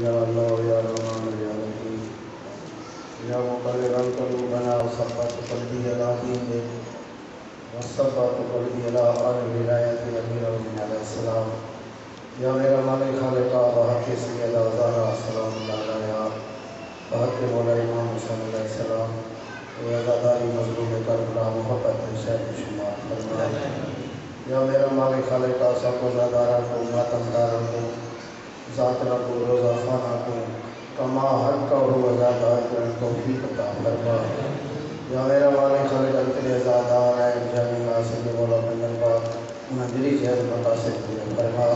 يا الله يا رحمن يا رحيم. يا مقرر قلوبنا وثبت قلبي على دينك وثبت قلبي على ولاية أمير المؤمنين عليه السلام يا میرا مالک خالق بحق سید زہرا السلام اللہ علیہ بحق مولا امام حسین علیہ السلام. اے عزاداری مظلوم کربلا محبت حسین شمار. فرمائے یا میرا مالک خالق سب کو زادارہ کو ماتم دارہ کو. ذات کو روزہ خانہ کو کما حق کا ہو ازادار کرن توفیق عطا فرما۔ یا میرا مالک خالق اتنے ازادار ہے جانی قاسم مولا بندر پاک منجری جہد مقاصد پورے فرما۔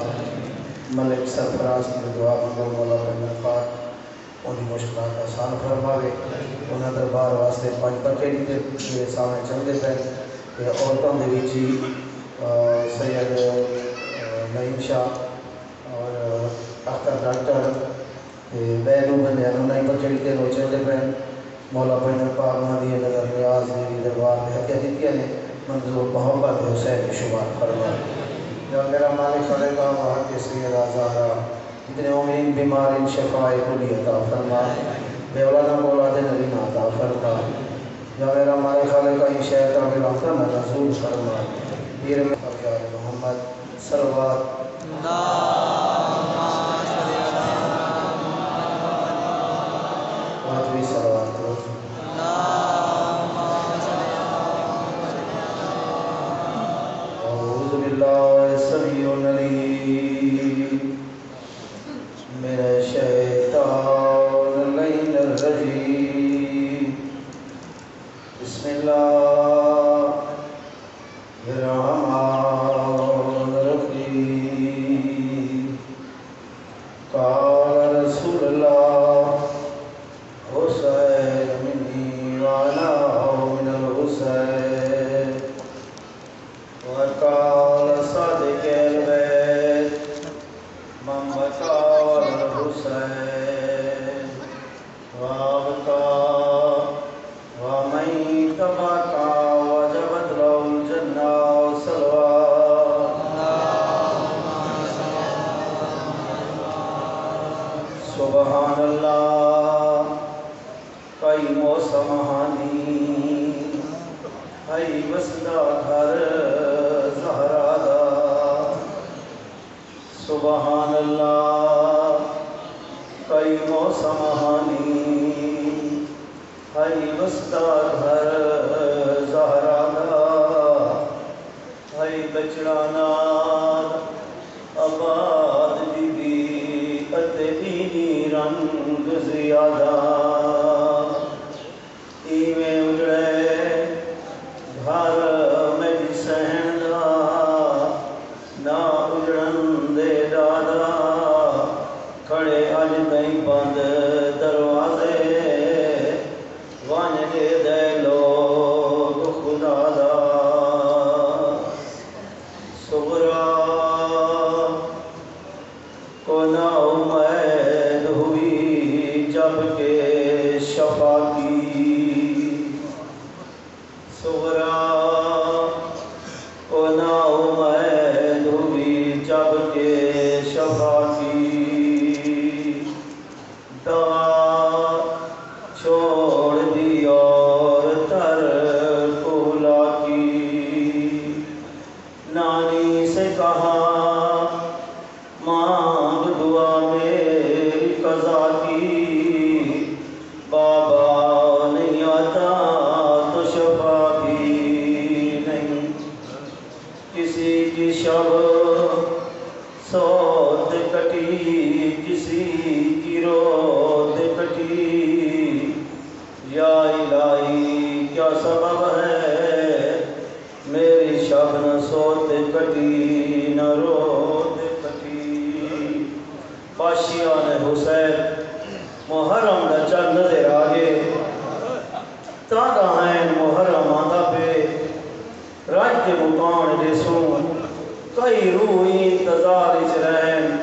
ملک سرفراز کی دعا منگل مولا بندر پاک انہی مشکلات آسان فرماوے۔ انہاں دربار واسطے پانچ بچے دیتے میرے سامنے چل پہ کہ عورتوں دے وچی سید نعیم شاہ چل دے پہ مولا بندر پاک انہاں دی نظر نیاز دی دربار میں حقیقت دیتی ہے منظور محبت حسین شمار فرمائے یا میرا مالک خلقہ وہاں کے سیدہ زہرا اتنے امین بیمار ان شفاء کلی عطا فرما بے اولانا نبی عطا فرما یا میرا مالک خلقہ ان شیطان کے رحمتہ میں نزول فرما پیر میں محمد سلوات واجبی موسم ہانی ہئی وسدا گھر زہرا دا ہئی بند دروازے وان دے لوگ خدا دا صغرا کو نا امید ہوئی جبکہ شفا کی صغرا کو نا امید ہوئی جبکہ تاگا ہیں محرم آدھا پہ راج کے مکان دے کئی روح انتظار اچ رہن۔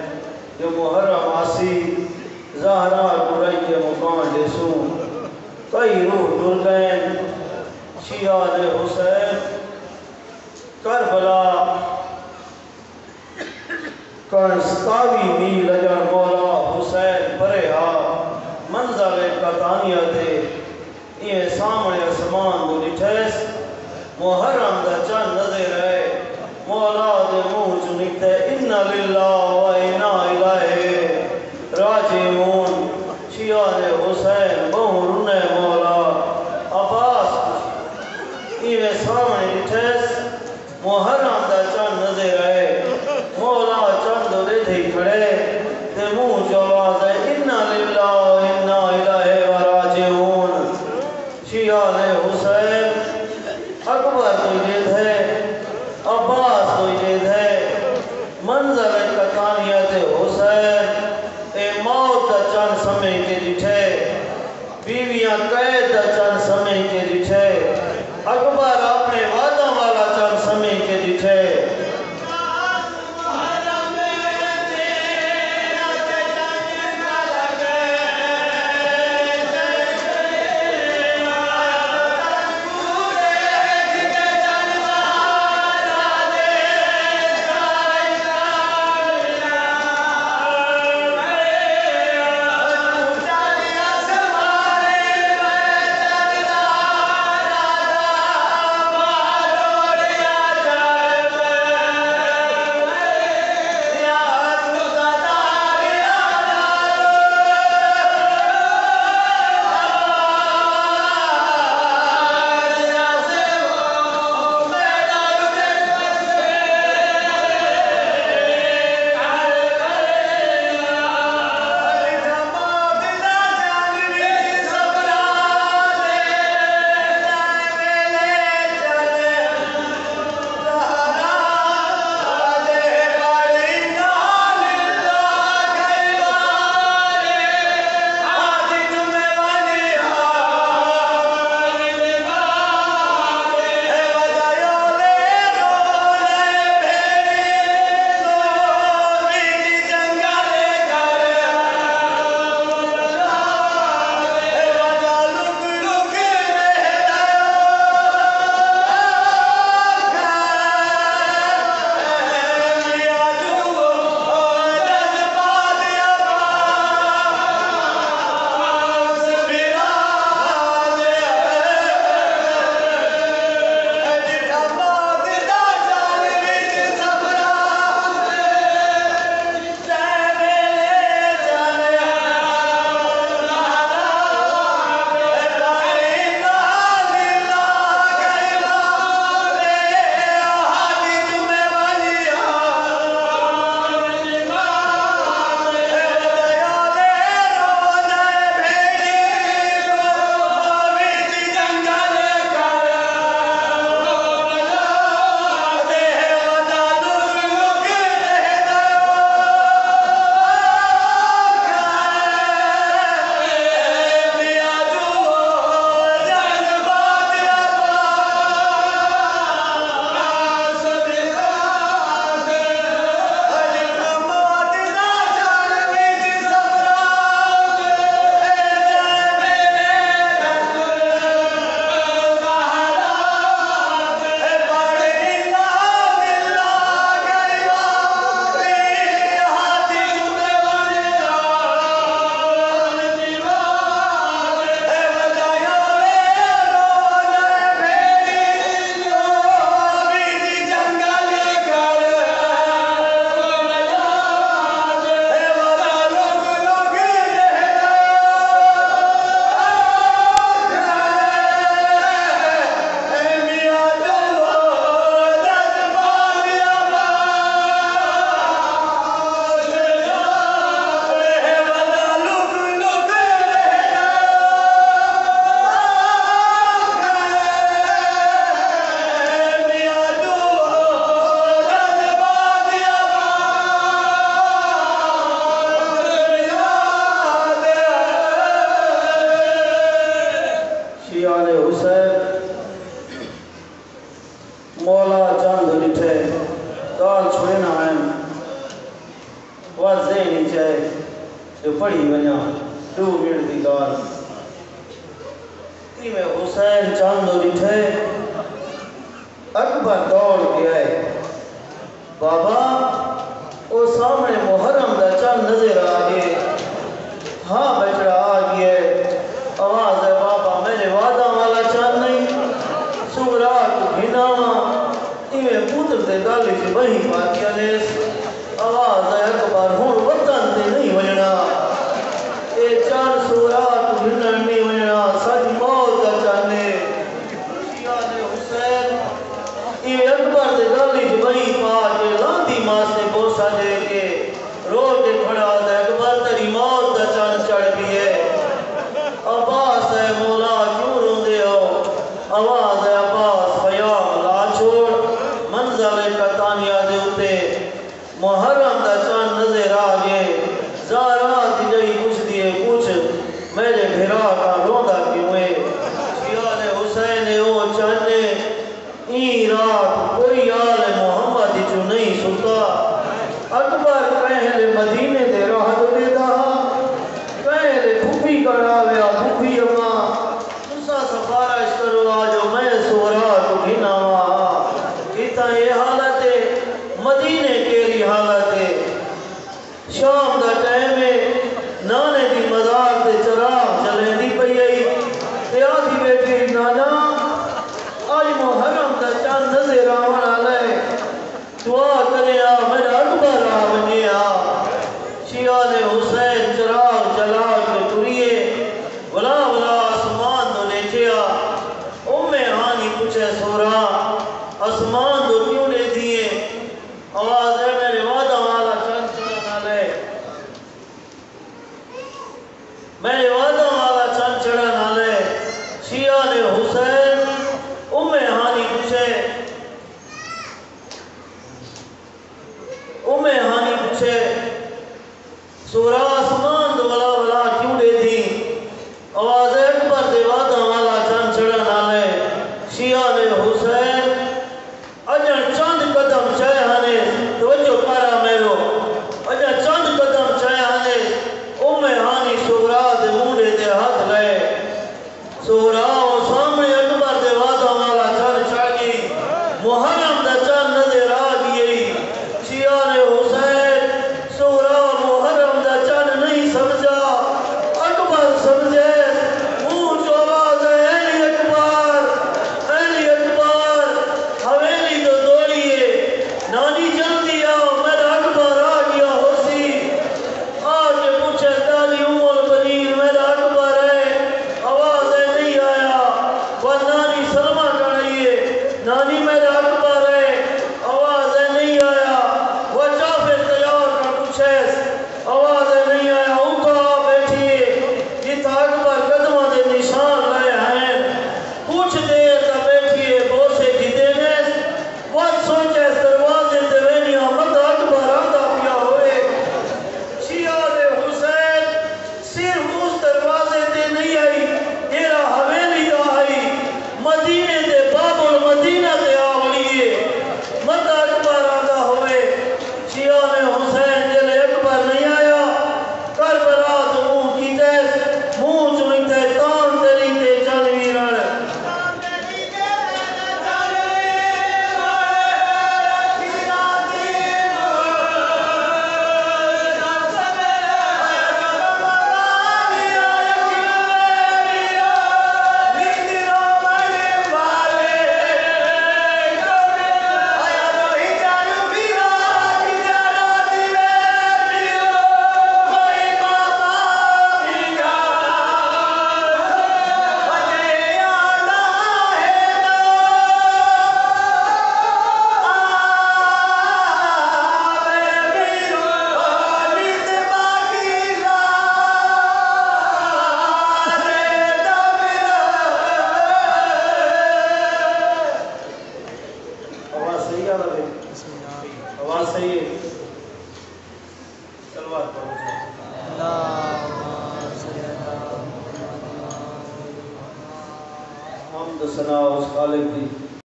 جو محرم آسی زہرا قرائی کے مکان دے کئی روح ڈر گئے شیعہ حسین، کربلا کن ستاوی میل اجر مولا حسین پر محرم دا چند دے رہے مولا دے منہ چ نکتے للہ پڑھی وجہ ٹو ویڑ دی گال۔ تی میں حسین چاند ہو رٹھے اکبر دوڑ کے آئے۔ بابا، او سامنے محرم دا چاند نظر آگے ہاں بچڑا آ گیا آواز ہے، بابا، میں نے وعدہ والا چاند نہیں۔ سورا کو بھینا ہاں۔ ایویں پوتر دے گالی سے بہی پاکیا نے آواز ہے، اکبر ہون کرے آ میرا